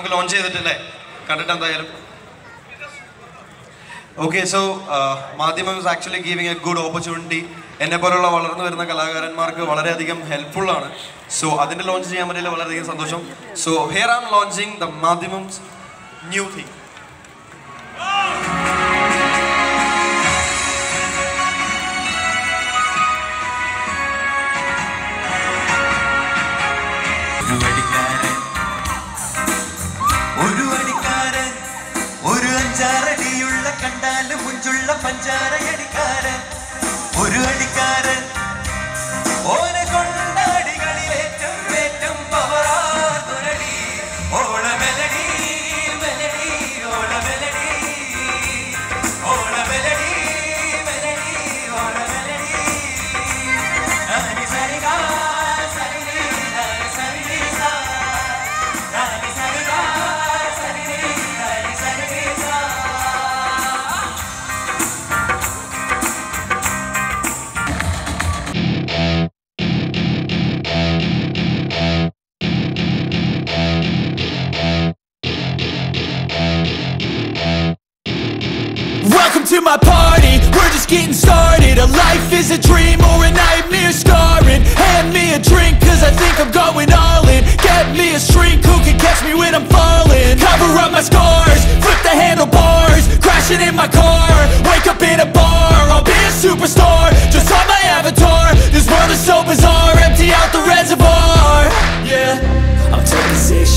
നമുക്ക് ലോഞ്ച് ചെയ്തിട്ടില്ലേ? കണ്ടിട്ട് എന്തായാലും. Okay so Madhyamam is actually giving a good opportunity എന്നെ പോലുള്ള വളർന്നു വരുന്ന കലാകാരന്മാർക്ക് വളരെയധികം ഹെൽപ്ഫുൾ ആണ്. സോ അതിന്റെ ലോഞ്ച് ചെയ്യാൻ പറ്റില്ല വളരെയധികം സന്തോഷം. So here am launching the Madhyamam new thing കണ്ടാലും മുഞ്ചുള്ള പഞ്ചാരയടിക്കാരൻ. ഒരു അടിക്കാരൻ my party, we're just getting started. A life is a dream or a nightmare